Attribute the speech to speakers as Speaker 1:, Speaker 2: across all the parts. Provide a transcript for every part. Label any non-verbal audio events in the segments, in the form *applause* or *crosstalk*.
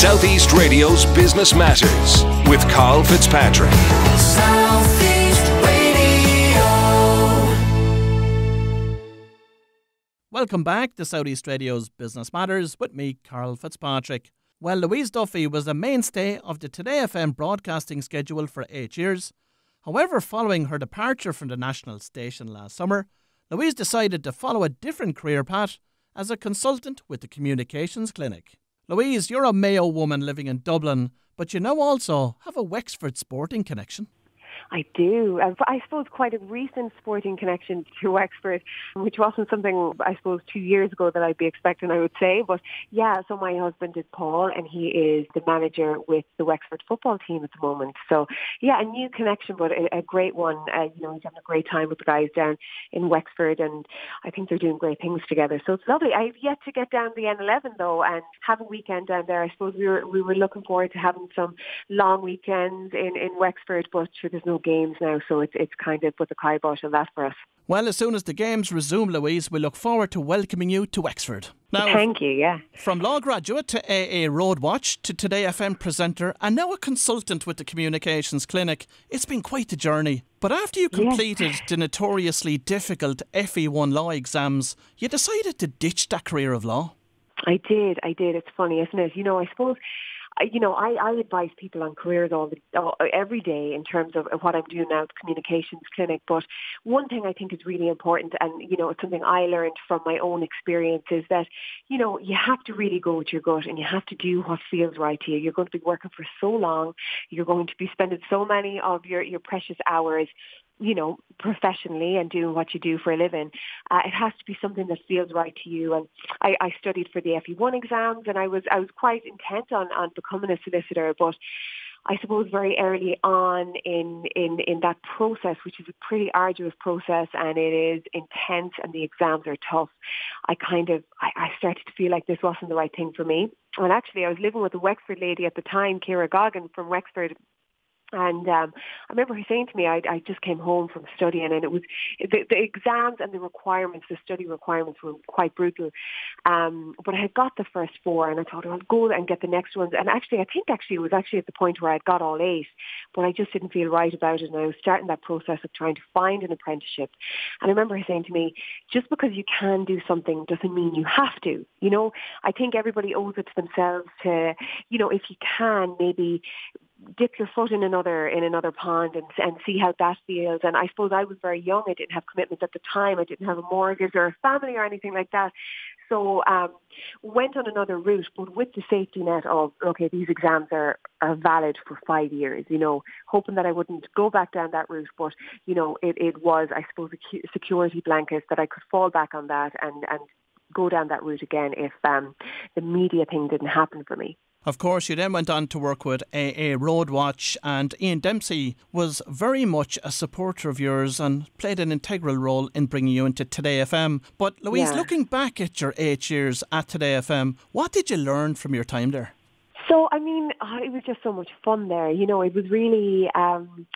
Speaker 1: Southeast Radio's Business Matters with Karl Fitzpatrick.
Speaker 2: Southeast Radio.
Speaker 3: Welcome back to Southeast Radio's Business Matters with me, Karl Fitzpatrick. Well, Louise Duffy was a mainstay of the Today FM broadcasting schedule for eight years. However, following her departure from the national station last summer, Louise decided to follow a different career path as a consultant with the Communications Clinic. Louise, you're a Mayo woman living in Dublin, but you now also have a Wexford sporting connection.
Speaker 4: I do. I suppose quite a recent sporting connection to *laughs* Wexford, which wasn't something I suppose two years ago that I'd be expecting. I would say, but yeah. So my husband is Paul, and he is the manager with the Wexford football team at the moment. So yeah, a new connection, but a, a great one. Uh, you know, he's having a great time with the guys down in Wexford, and I think they're doing great things together. So it's lovely. I've yet to get down the N11 though, and have a weekend down there. I suppose we were we were looking forward to having some long weekends in in Wexford, but sure, there's no games now, so it's it's kind of put the kibosh on that for us.
Speaker 3: Well, as soon as the games resume, Louise, we look forward to welcoming you to Wexford.
Speaker 4: Now, Thank you, yeah.
Speaker 3: From law graduate to AA Roadwatch to Today FM presenter and now a consultant with the Communications Clinic, it's been quite the journey. But after you completed the notoriously difficult FE1 law exams, you decided to ditch that career of law.
Speaker 4: I did, I did. It's funny, isn't it? You know, I suppose you know, I, I advise people on careers all the, all, every day in terms of what I'm doing now at the communications clinic. But one thing I think is really important, and you know, it's something I learned from my own experience, is that you know you have to really go with your gut, and you have to do what feels right to you. You're going to be working for so long, you're going to be spending so many of your your precious hours you know, professionally and doing what you do for a living, uh, it has to be something that feels right to you. And I, I studied for the FE1 exams, and I was I was quite intent on on becoming a solicitor, but. I suppose very early on in, in, in that process, which is a pretty arduous process and it is intense and the exams are tough, I kind of, I, I started to feel like this wasn't the right thing for me. And actually I was living with a Wexford lady at the time, Kira Goggin from Wexford, and um, I remember her saying to me, I, I just came home from studying, and it was the, the exams and the requirements, the study requirements were quite brutal. Um, but I had got the first four, and I thought I'll go and get the next ones. And actually, I think actually it was actually at the point where I'd got all eight, but I just didn't feel right about it, and I was starting that process of trying to find an apprenticeship. And I remember her saying to me, just because you can do something doesn't mean you have to. You know, I think everybody owes it to themselves to, you know, if you can maybe dip your foot in another in another pond and and see how that feels. And I suppose I was very young. I didn't have commitments at the time. I didn't have a mortgage or a family or anything like that. So um, went on another route, but with the safety net of okay, these exams are are valid for five years. You know, hoping that I wouldn't go back down that route, but you know, it it was I suppose a security blanket that I could fall back on that and and go down that route again if um, the media thing didn't happen for me.
Speaker 3: Of course, you then went on to work with AA Roadwatch, and Ian Dempsey was very much a supporter of yours and played an integral role in bringing you into Today FM. But Louise, yeah. looking back at your eight years at Today FM, what did you learn from your time there?
Speaker 4: So, I mean, oh, it was just so much fun there. You know, it was really, um,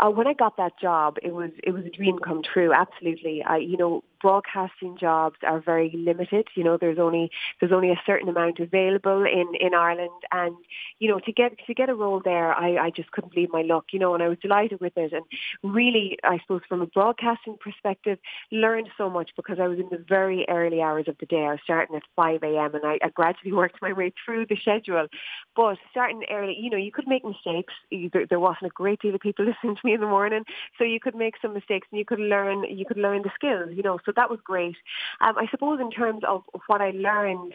Speaker 4: uh, when I got that job, it was, it was a dream come true. Absolutely. I, you know, broadcasting jobs are very limited. You know, there's only there's only a certain amount available in in Ireland, and you know, to get to get a role there, I I just couldn't believe my luck. You know, and I was delighted with it, and really, I suppose from a broadcasting perspective, learned so much because I was in the very early hours of the day. I was starting at 5 a.m. and I, I gradually *laughs* worked my way through the schedule. But starting early, you know, you could make mistakes. There, there wasn't a great deal of people *laughs* listening to me in the morning, so you could make some mistakes and you could learn you could learn the skills. You know, so that was great. Um, I suppose in terms of what I learned,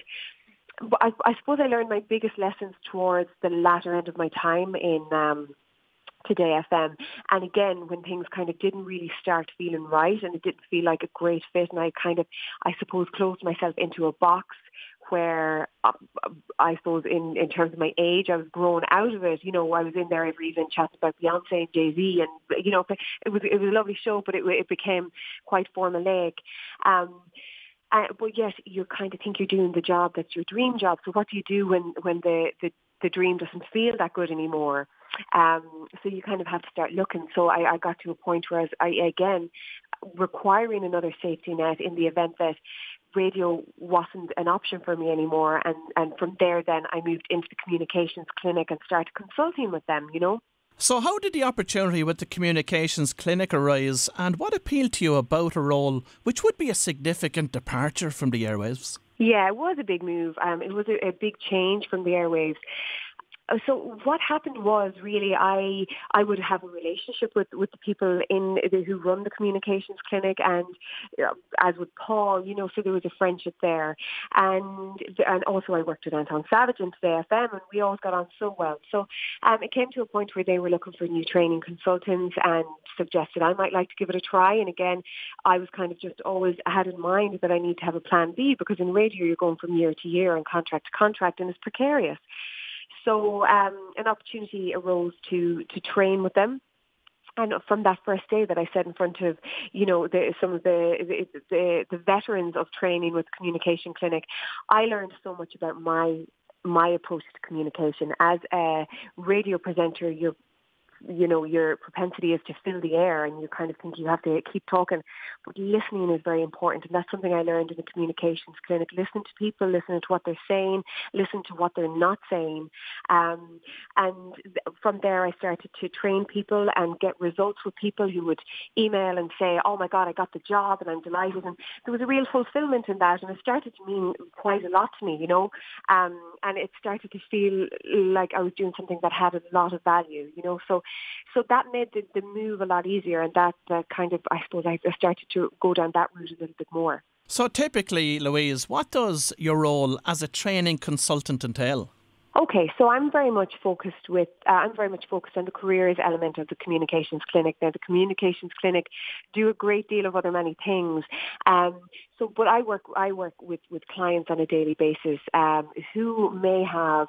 Speaker 4: I, I suppose I learned my biggest lessons towards the latter end of my time in um, Today FM. And again, when things kind of didn't really start feeling right and it didn't feel like a great fit and I kind of, I suppose, closed myself into a box where uh, I suppose in, in terms of my age, I was grown out of it. You know, I was in there every evening chatting about Beyonce and Jay Z, and you know, it was it was a lovely show, but it it became quite formulaic. Um, uh, but yet you kind of think you're doing the job that's your dream job. So what do you do when when the the, the dream doesn't feel that good anymore? Um, so you kind of have to start looking. So I, I got to a point where I, I again requiring another safety net in the event that radio wasn't an option for me anymore. And, and from there, then I moved into the communications clinic and started consulting with them, you know.
Speaker 3: So, how did the opportunity with the communications clinic arise, and what appealed to you about a role which would be a significant departure from the airwaves?
Speaker 4: Yeah, it was a big move. Um, it was a, a big change from the airwaves. Uh, so what happened was really I I would have a relationship with with the people in the, who run the communications clinic and as with Paul you know so there was a friendship there. And and also I worked with Anton Savage and Today FM and we always got on so well. So um, it came to a point where they were looking for new training consultants and suggested I might like to give it a try. And again I was kind of just always had in mind that I need to have a plan B because in radio you're going from year to year and contract to contract and it's precarious so um, an opportunity arose to to train with them. And from that first day that I said in front of, you know, the, some of the, the the veterans of training with Communication Clinic, I learned so much about my my approach to communication. As a radio presenter, you're you know, your propensity is to fill the air and you kind of think you have to keep talking. But listening is very important. And that's something I learned in the communications clinic. Listen to people, listen to what they're saying, listen to what they're not saying. Um, and from there, I started to train people and get results with people who would email and say, oh my God, I got the job and I'm delighted. And there was a real fulfillment in that. And it started to mean quite a lot to me, you know. Um, and it started to feel like I was doing something that had a lot of value, you know. So so that made the, the move a lot easier, and that, that kind of, I suppose, I started to go down that route a little bit more.
Speaker 3: So typically, Louise, what does your role as a training consultant entail?
Speaker 4: Okay, so I'm very much focused with uh, I'm very much focused on the careers element of the communications clinic. Now, the communications clinic do a great deal of other many things. Um, so, but I work I work with with clients on a daily basis um, who may have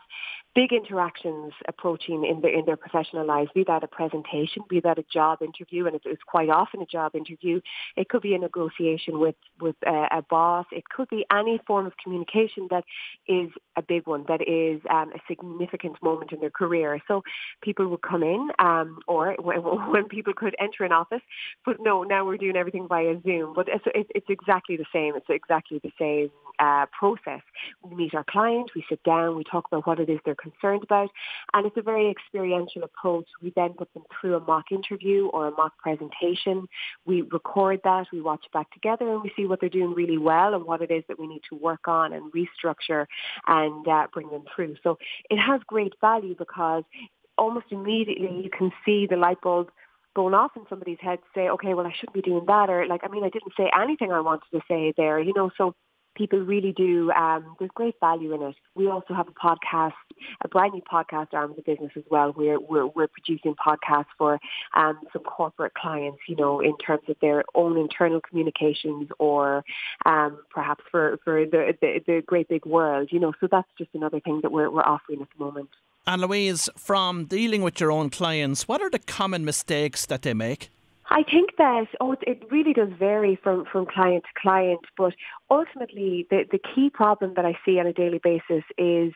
Speaker 4: big interactions approaching in their in their professional lives, be that a presentation, be that a job interview, and it's quite often a job interview. It could be a negotiation with with a, a boss. It could be any form of communication that is a big one, that is um, a significant moment in their career. So people would come in, um, or *laughs* when, when people could enter an office, but no, now we're doing everything via Zoom. But it's, it's exactly the same. It's exactly the same uh, process. We meet our client, we sit down, we talk about what it is they're concerned about, and it's a very experiential approach. We then put them through a mock interview or a mock presentation. We record that, we watch it back together, and we see what they're doing really well and what it is that we need to work on and restructure and uh, bring them through. So it has great value because almost immediately you can see the light bulb going off in somebody's head to say, okay, well, I shouldn't be doing that. Or like, I mean, I didn't say anything I wanted to say there, you know, so people really do. Um, there's great value in it. We also have a podcast, a brand new podcast arm of the business as well. We're we're, we're producing podcasts for um, some corporate clients, you know, in terms of their own internal communications or um, perhaps for for the, the the great big world, you know. So that's just another thing that we're we're offering at the moment.
Speaker 3: And Louise, from dealing with your own clients, what are the common mistakes that they make?
Speaker 4: I think that oh, it really does vary from, from client to client, but ultimately the, the key problem that I see on a daily basis is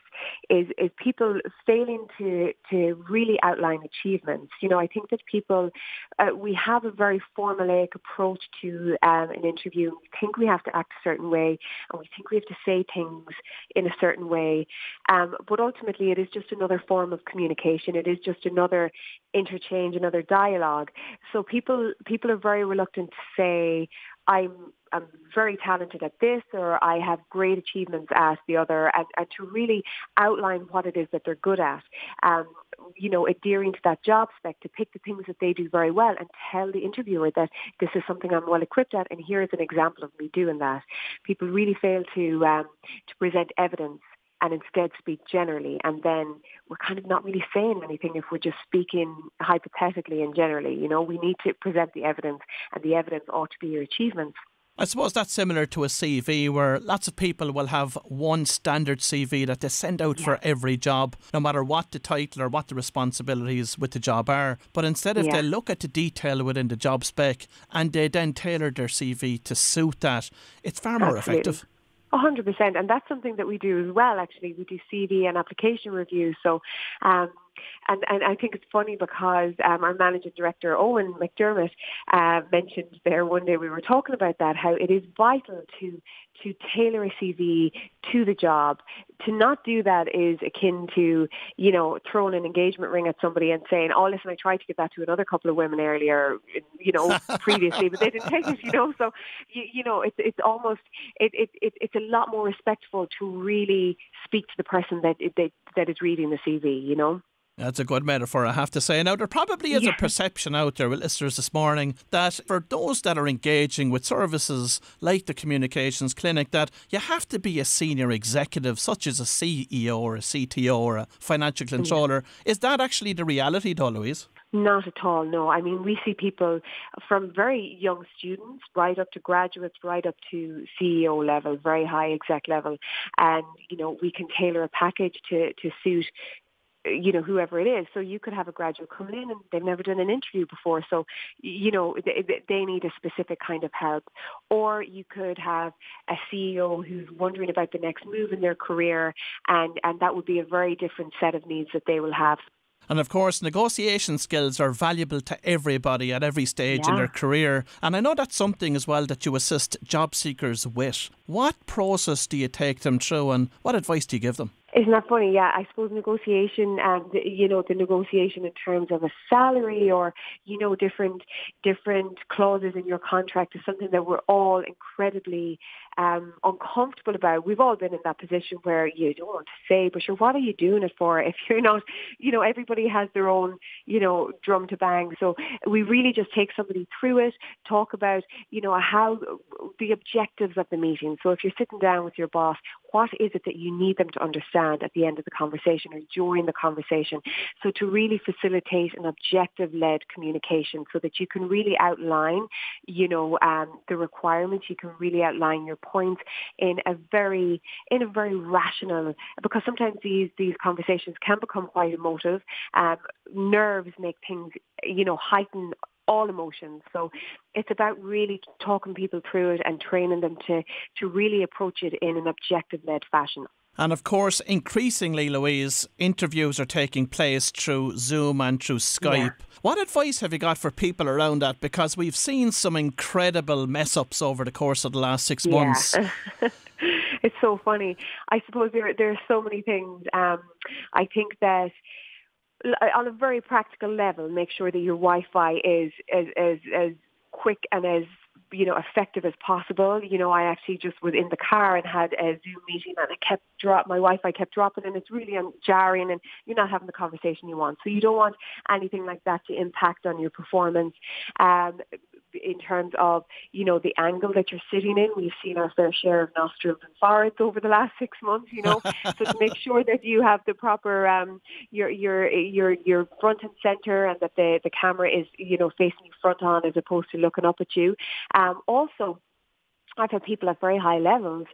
Speaker 4: is is people failing to to really outline achievements. You know, I think that people uh, we have a very formulaic approach to um, an interview. We think we have to act a certain way, and we think we have to say things in a certain way. Um, but ultimately, it is just another form of communication. It is just another interchange, another dialogue. So people people are very reluctant to say, I'm I'm very talented at this or I have great achievements at the other and, and to really outline what it is that they're good at. Um, you know, adhering to that job spec to pick the things that they do very well and tell the interviewer that this is something I'm well equipped at and here is an example of me doing that. People really fail to um, to present evidence and instead speak generally. And then we're kind of not really saying anything if we're just speaking hypothetically and generally. You know, we need to present the evidence, and the evidence ought to be your achievements.
Speaker 3: I suppose that's similar to a CV where lots of people will have one standard CV that they send out yeah. for every job, no matter what the title or what the responsibilities with the job are. But instead, if yeah. they look at the detail within the job spec and they then tailor their CV to suit that, it's far more
Speaker 4: Absolutely.
Speaker 3: effective
Speaker 4: hundred percent, and that's something that we do as well. Actually, we do CV and application reviews. So, um, and and I think it's funny because um, our managing director Owen McDermott uh, mentioned there one day we were talking about that how it is vital to to tailor a CV to the job. To not do that is akin to, you know, throwing an engagement ring at somebody and saying, oh, listen, I tried to get that to another couple of women earlier, you know, *laughs* previously, but they didn't take it, you know. So, you, you know, it's, it's almost, it, it, it, it's a lot more respectful to really speak to the person that, that, that is reading the CV, you know.
Speaker 3: That's a good metaphor, I have to say. Now, there probably is
Speaker 4: Yeah.
Speaker 3: a perception out there with listeners this morning that for those that are engaging with services like the communications clinic, that you have to be a senior executive, such as a CEO or a CTO or a financial controller. Is that actually the reality, though, Louise?
Speaker 4: Not at all, no. I mean, we see people from very young students right up to graduates, right up to CEO level, very high exec level. And, you know, we can tailor a package to, to suit you know, whoever it is. So you could have a graduate coming in and they've never done an interview before. So, you know, they, they need a specific kind of help. Or you could have a CEO who's wondering about the next move in their career and, and that would be a very different set of needs that they will have.
Speaker 3: And of course, negotiation skills are valuable to everybody at every stage in their career. And I know that's something as well that you assist job seekers with. What process do you take them through and what advice do you give them?
Speaker 4: Isn't that funny? Yeah, I suppose negotiation and you know the negotiation in terms of a salary or you know different different clauses in your contract is something that we're all incredibly um, uncomfortable about. We've all been in that position where you don't want to say, but sure, what are you doing it for? If you're not, you know, everybody has their own you know drum to bang. So we really just take somebody through it, talk about you know how the objectives of the meeting. So if you're sitting down with your boss, what is it that you need them to understand at the end of the conversation or during the conversation? So to really facilitate an objective-led communication so that you can really outline, you know, um, the requirements, you can really outline your points in a very, in a very rational, because sometimes these, these conversations can become quite emotive. Um, nerves make things, you know, heighten all emotions. So it's about really talking people through it and training them to, to really approach it in an objective-led fashion.
Speaker 3: And of course, increasingly, Louise, interviews are taking place through Zoom and through Skype.
Speaker 4: Yeah.
Speaker 3: What advice have you got for people around that? Because we've seen some incredible mess ups over the course of the last six months. *laughs*
Speaker 4: it's so funny. I suppose there there are so many things. Um, I think that on a very practical level, make sure that your Wi-Fi is as as as quick and as you know effective as possible. You know, I actually just was in the car and had a Zoom meeting, and I kept drop my Wi-Fi kept dropping, and it's really um, jarring, and you're not having the conversation you want. So you don't want anything like that to impact on your performance. Um, in terms of, you know, the angle that you're sitting in. We've seen our fair share of nostrils and foreheads over the last six months, you know. *laughs* so to make sure that you have the proper um your your your your front and center and that the, the camera is, you know, facing you front on as opposed to looking up at you. Um also I've had people at very high levels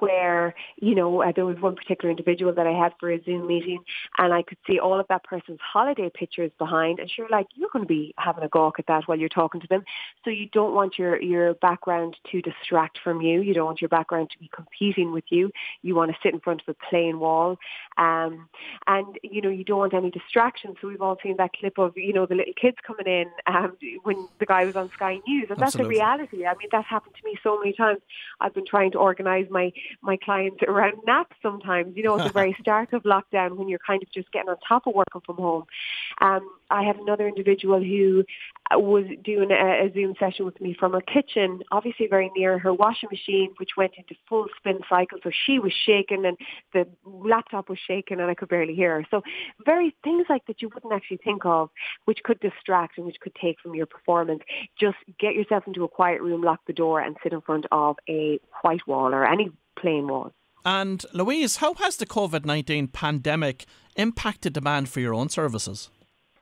Speaker 4: where, you know, uh, there was one particular individual that I had for a Zoom meeting and I could see all of that person's holiday pictures behind and sure, like, you're going to be having a gawk at that while you're talking to them. So you don't want your, your background to distract from you. You don't want your background to be competing with you. You want to sit in front of a plain wall. Um, and, you know, you don't want any distractions. So we've all seen that clip of, you know, the little kids coming in um, when the guy was on Sky News. And that's a reality. I mean, that's happened to me so many times. I've been trying to organise my my clients around naps sometimes. You know, at the *laughs* very start of lockdown when you're kind of just getting on top of working from home. Um, I have another individual who was doing a, a Zoom session with me from her kitchen, obviously very near her washing machine, which went into full spin cycle. So she was shaking and the laptop was shaking and I could barely hear her. So very things like that you wouldn't actually think of, which could distract and which could take from your performance. Just get yourself into a quiet room, lock the door and sit in front of a white wall or any plain wall.
Speaker 3: And Louise, how has the COVID 19 pandemic impacted demand for your own services?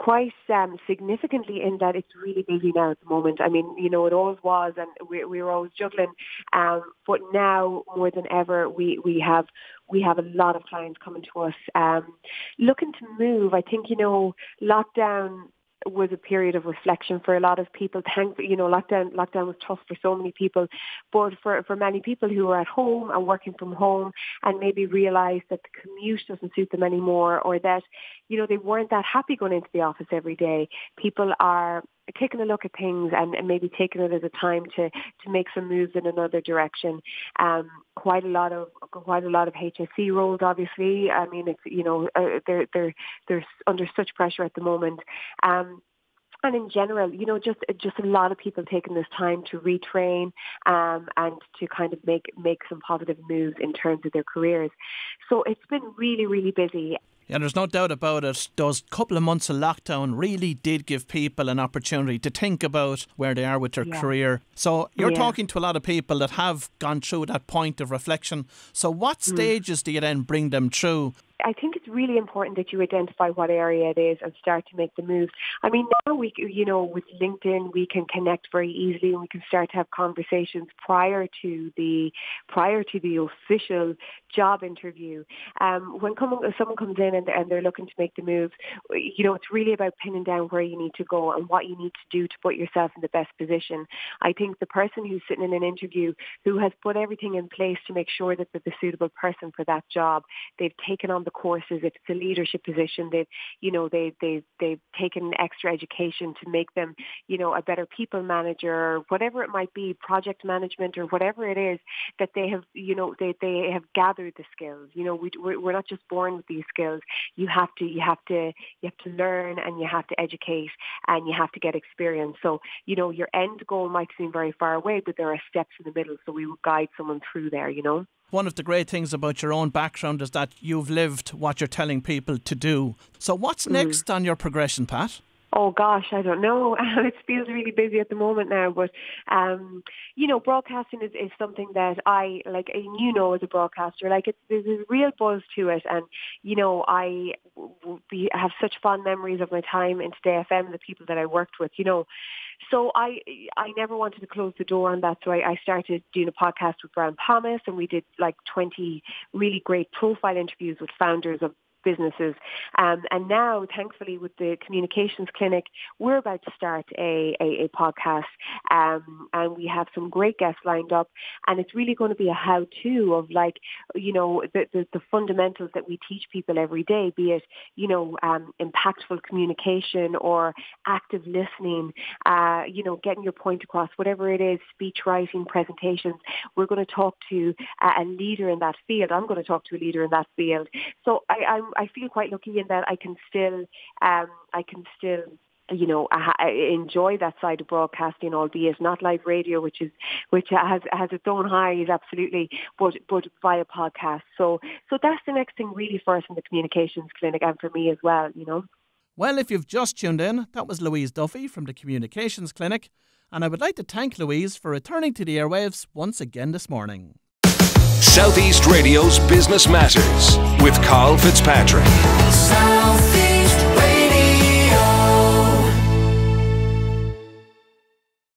Speaker 4: Quite um, significantly in that it's really busy now at the moment. I mean, you know, it always was, and we, we were always juggling. Um, but now more than ever, we, we have we have a lot of clients coming to us um, looking to move. I think you know, lockdown was a period of reflection for a lot of people. Thank you know, lockdown lockdown was tough for so many people, but for for many people who are at home and working from home and maybe realised that the commute doesn't suit them anymore, or that you know they weren't that happy going into the office every day. People are taking a look at things and, and maybe taking it as a time to to make some moves in another direction. Um, quite a lot of quite a lot of HSE roles, obviously. I mean, it's you know uh, they're they're they're under such pressure at the moment. Um, and in general, you know, just just a lot of people taking this time to retrain um, and to kind of make make some positive moves in terms of their careers. So it's been really, really busy.
Speaker 3: Yeah, there's no doubt about it. Those couple of months of lockdown really did give people an opportunity to think about where they are with their
Speaker 4: Yeah.
Speaker 3: career. So you're
Speaker 4: Yeah.
Speaker 3: talking to a lot of people that have gone through that point of reflection. So what
Speaker 4: Mm.
Speaker 3: stages do you then bring them through?
Speaker 4: I think it's really important that you identify what area it is and start to make the move. I mean, now we, you know, with LinkedIn, we can connect very easily and we can start to have conversations prior to the prior to the official job interview. Um, when come, someone comes in and they're, and they're looking to make the move, you know, it's really about pinning down where you need to go and what you need to do to put yourself in the best position. I think the person who's sitting in an interview who has put everything in place to make sure that they're the suitable person for that job, they've taken on the courses, if it's a leadership position, they've, you know, they, they, they've taken extra education to make them, you know, a better people manager, whatever it might be, project management or whatever it is that they have, you know, they, they have gathered the skills. You know, we, we're we're not just born with these skills. You have to, you have to, you have to learn and you have to educate and you have to get experience. So, you know, your end goal might seem very far away, but there are steps in the middle. So we will guide someone through there, you know.
Speaker 3: One of the great things about your own background is that you've lived what you're telling people to do. So what's
Speaker 4: Mm.
Speaker 3: next on your progression, Pat?
Speaker 4: Oh gosh, I don't know. *laughs* it feels really busy at the moment now, but um, you know, broadcasting is, is something that I like. And you know, as a broadcaster, like it's there's a real buzz to it, and you know, I be, have such fond memories of my time in Today FM, the people that I worked with. You know, so I I never wanted to close the door on that. So I, I started doing a podcast with Brian Thomas, and we did like 20 really great profile interviews with founders of businesses. Um, and now, thankfully, with the communications clinic, we're about to start a, a, a podcast um, and we have some great guests lined up. And it's really going to be a how-to of like, you know, the, the, the fundamentals that we teach people every day, be it, you know, um, impactful communication or active listening, uh, you know, getting your point across, whatever it is, speech writing, presentations. We're going to talk to a, a leader in that field. I'm going to talk to a leader in that field. So I, I'm, I feel quite lucky in that I can still, um, I can still you know, I, enjoy that side of broadcasting, albeit not live radio, which is which has has its own highs, absolutely, but but via podcast. So so that's the next thing really for us in the communications clinic and for me as well. You know.
Speaker 3: Well, if you've just tuned in, that was Louise Duffy from the Communications Clinic, and I would like to thank Louise for returning to the airwaves once again this morning.
Speaker 1: Southeast Radio's Business Matters with Karl Fitzpatrick. Southeast.